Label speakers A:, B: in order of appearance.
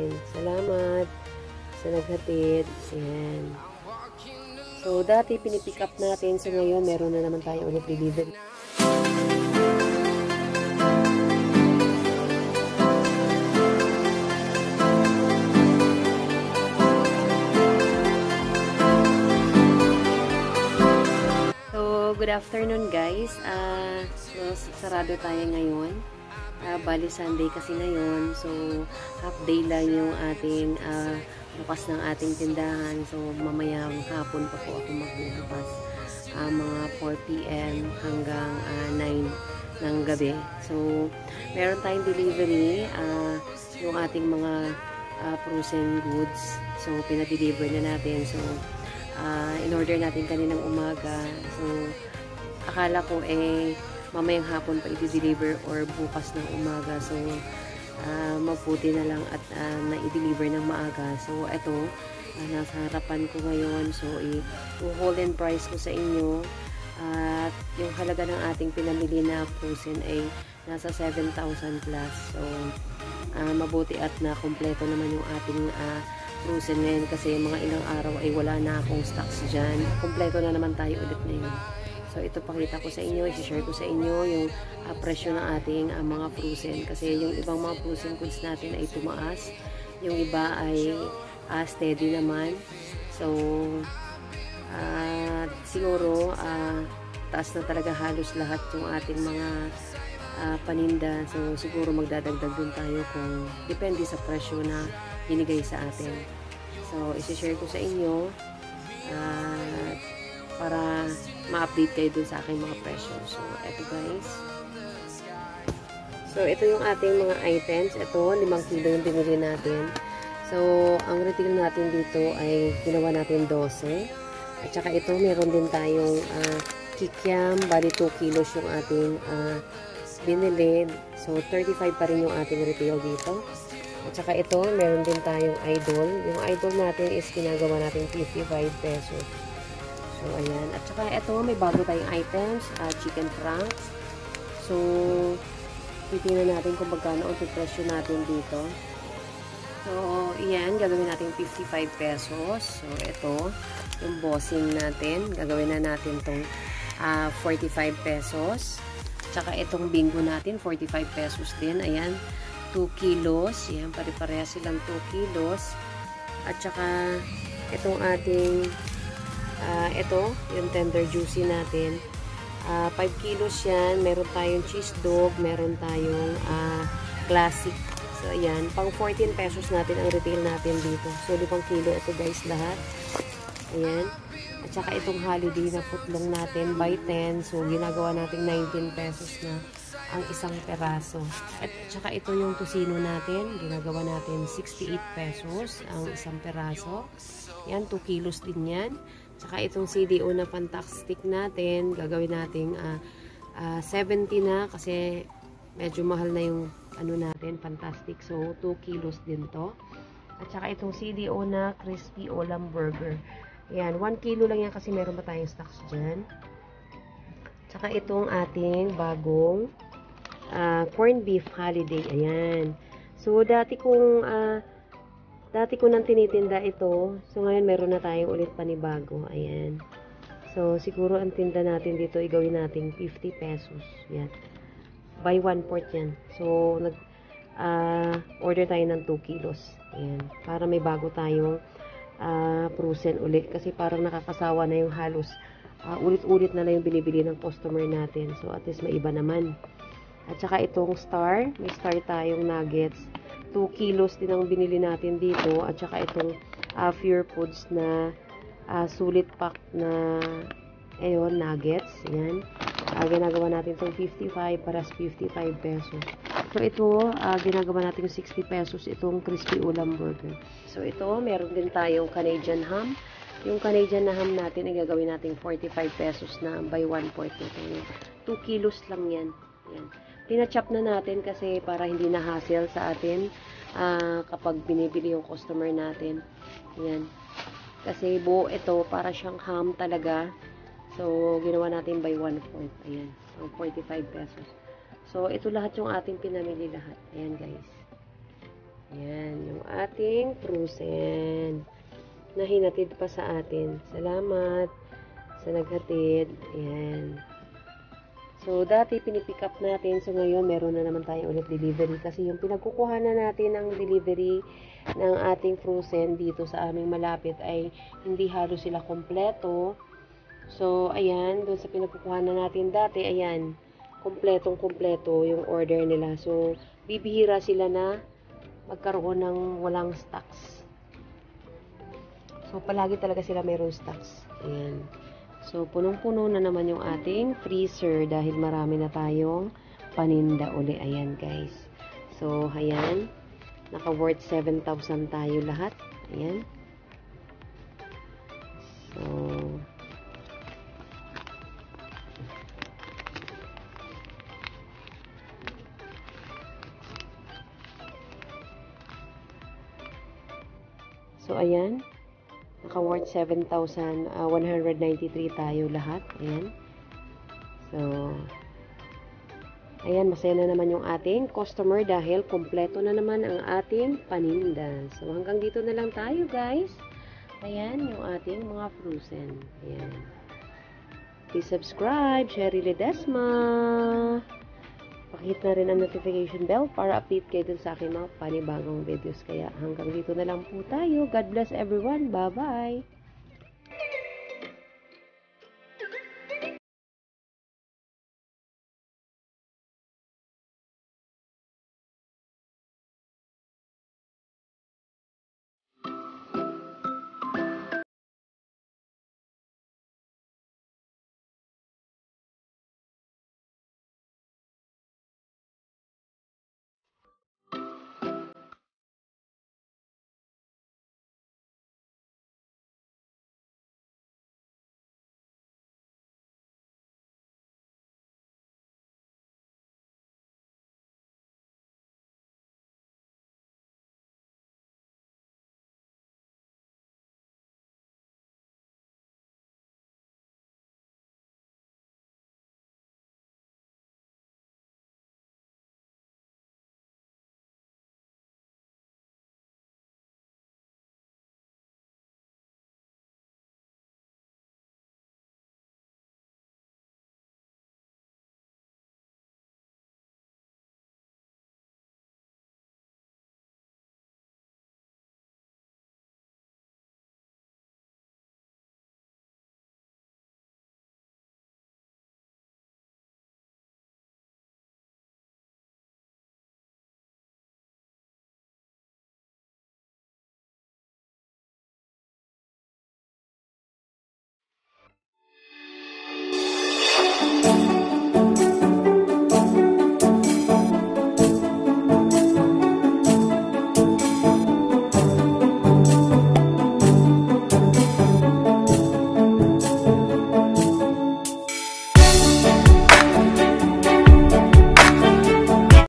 A: natin. Salamat sa naghatid. Ayan. So, dati pinipick up natin. So, ngayon, meron na naman tayo ulit delivery. Good afternoon guys. Ah, so, sarado tayo ngayon. Ah, bali Sunday kasi ngayon. So, half day lang yung ating ah, bukas ng ating tindahan. So, mamayang hapon pa po ako magbubukas. Ah, mga 4 p.m. hanggang ah, 9 ng gabi. So, meron tayong delivery. Ah, yung ating mga ah, frozen goods. So, pinadeliver na natin. So, ah, in-order natin kaninang umaga. So, akala ko eh, mamayang hapon pa i-deliver or bukas ng umaga. So, uh, mabuti na lang at uh, na-deliver ng maaga. So, eto, uh, nasa harapan ko ngayon. So, i-hold and price ko sa inyo. At yung halaga ng ating pinamili na frozen ay nasa 7,000 plus. So, uh, mabuti at na kompleto naman yung ating uh, frozen ngayon kasi mga ilang araw ay wala na akong stocks dyan. Kompleto na naman tayo ulit ngayon. So, ito pakita ko sa inyo, i-share ko sa inyo yung uh, presyo ng ating uh, mga frozen. Kasi yung ibang mga frozen goods natin ay tumaas. Yung iba ay uh, steady naman. So, uh, siguro, uh, taas na talaga halos lahat yung ating mga uh, paninda. So, siguro magdadagdag din tayo kung depende sa presyo na binigay sa atin. So, isi-share ko sa inyo uh, para ma-update kayo dun sa aking mga presyo. So, eto guys. So, ito yung ating mga items. Ito, 5 kilo yung binili natin. So, ang retail natin dito ay ginawa natin 12. At saka ito, meron din tayong uh, kikiam. Bali, 2 kilos yung ating uh, binili. So, 35 pa rin yung ating retail dito. At saka ito, meron din tayong idol. Yung idol natin is ginagawa natin 55 pesos. So, ayan. At saka ito, may bago tayong items. Uh, chicken franks. So, titingnan natin kung magkano ang presyo natin dito. So, ayan. Gagawin natin 55 pesos. So, ito, yung bossing natin. Gagawin na natin tong uh, 45 pesos. Tsaka itong bingo natin, 45 pesos din. Ayan, 2 kilos. Ayan, pare-pareha silang 2 kilos. At saka, itong ating, uh, ito, yung tender juicy natin. Uh, 5 kilos yan. Meron tayong cheese dog. Meron tayong uh, classic. So, ayan. Pang 14 pesos natin ang retail natin dito. So, 5 kilo ito guys lahat. Ayan. At saka itong holiday na footlong natin by 10. So, ginagawa natin 19 pesos na ang isang peraso. At saka ito yung tusino natin. Ginagawa natin 68 pesos ang isang peraso. Yan, 2 kilos din yan. Saka itong CDO na fantastic natin. Gagawin natin uh, uh, 70 na kasi medyo mahal na yung ano natin, fantastic. So, 2 kilos din to. At saka itong CDO na crispy olam burger. Ayan, 1 kilo lang yan kasi meron pa tayong stocks dyan. Tsaka itong ating bagong uh, corned beef holiday. Ayan. So, dati kong, uh, dati ko nang tinitinda ito. So, ngayon meron na tayong ulit panibago. Ayan. So, siguro ang tinda natin dito, igawin natin 50 pesos. Yan. Buy one port yan. So, nag, uh, order tayo ng 2 kilos. Ayan. Para may bago tayong uh, frozen ulit. Kasi parang nakakasawa na yung halos. ulit-ulit uh, na lang yung binibili ng customer natin. So, at least may iba naman. At saka itong star. May star tayong nuggets. 2 kilos din ang binili natin dito. At saka itong uh, Pure Foods na uh, sulit pack na ayun, nuggets. Ayan. Uh, ginagawa natin itong 55 para 55 pesos. So, ito, uh, ginagawa natin yung 60 pesos itong crispy ulam burger. So, ito, meron din tayong Canadian ham. Yung Canadian na ham natin, ay gagawin natin 45 pesos na by 1 port nito. 2 kilos lang yan. Yan. Pinachop na natin kasi para hindi na hassle sa atin uh, kapag binibili yung customer natin. Yan. Kasi buo ito, para siyang ham talaga. So, ginawa natin by 1 point. Ayan. So, 45 pesos. So, ito lahat yung ating pinamili lahat. Ayan, guys. Ayan, yung ating frozen na hinatid pa sa atin. Salamat sa naghatid. Ayan. So, dati pinipick up natin. So, ngayon, meron na naman tayo ulit delivery. Kasi yung pinagkukuha na natin ng delivery ng ating frozen dito sa aming malapit ay hindi halos sila kompleto. So, ayan. Doon sa pinagkukuha na natin dati, ayan. Kompletong kompleto yung order nila. So, bibihira sila na magkaroon ng walang stocks. So, palagi talaga sila mayroong stocks. Ayan. So, punong-puno na naman yung ating freezer dahil marami na tayong paninda uli. Ayan, guys. So, ayan. Naka-worth 7,000 tayo lahat. Ayan. So, So, ayan. Naka-worth 7,193 tayo lahat. Ayan. So, ayan, masaya na naman yung ating customer dahil kompleto na naman ang ating paninda. So, hanggang dito na lang tayo, guys. Ayan, yung ating mga frozen. Ayan. Please subscribe, Sherry Ledesma. Pakihit na rin ang notification bell para update kayo dun sa aking mga panibagong videos. Kaya hanggang dito na lang po tayo. God bless everyone. Bye-bye!